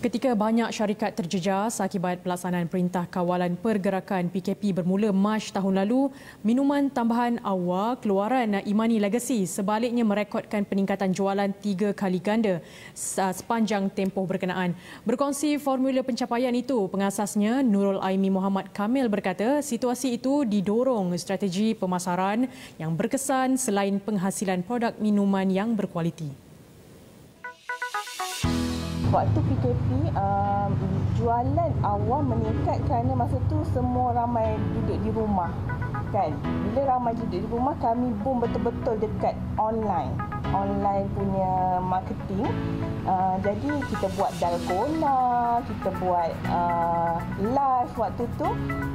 Ketika banyak syarikat terjejas akibat pelaksanaan Perintah Kawalan Pergerakan PKP bermula Mac tahun lalu, minuman tambahan awal keluaran Imani Legacy sebaliknya merekodkan peningkatan jualan tiga kali ganda sepanjang tempoh berkenaan. Berkongsi formula pencapaian itu, pengasasnya Nurul Aimi Muhammad Kamil berkata situasi itu didorong strategi pemasaran yang berkesan selain penghasilan produk minuman yang berkualiti waktu PKP um, jualan awal meningkat kerana masa tu semua ramai duduk di rumah kan? Bila ramai duduk di rumah kami pun betul-betul dekat online. Online punya marketing. Uh, jadi kita buat dalgona kita buat uh, live waktu tu.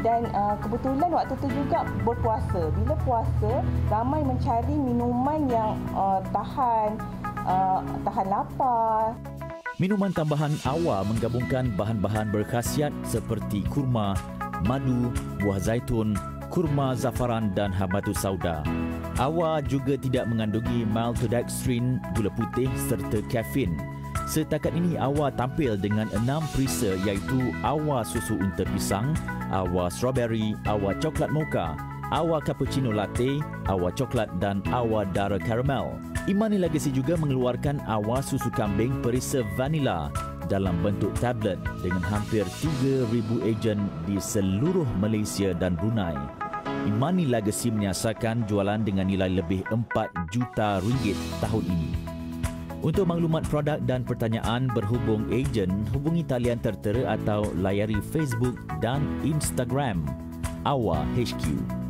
Dan uh, kebetulan waktu tu juga berpuasa. Bila puasa ramai mencari minuman yang uh, tahan uh, tahan lapar Minuman tambahan awa menggabungkan bahan-bahan berkhasiat seperti kurma, madu, buah zaitun, kurma zafaran dan habatus sauda. Awa juga tidak mengandungi maltodextrin, gula putih serta kafein. Setakat ini awa tampil dengan enam perisa iaitu awa susu unta pisang, awa strawberry, awa coklat mocha, awa cappuccino latte, awa coklat dan awa dara karamel. Imani Legacy juga mengeluarkan awal susu kambing perisa vanila dalam bentuk tablet dengan hampir 3,000 ejen di seluruh Malaysia dan Brunei. Imani Legacy menyasarkan jualan dengan nilai lebih 4 juta ringgit tahun ini. Untuk maklumat produk dan pertanyaan berhubung ejen, hubungi talian tertera atau layari Facebook dan Instagram AWA HQ.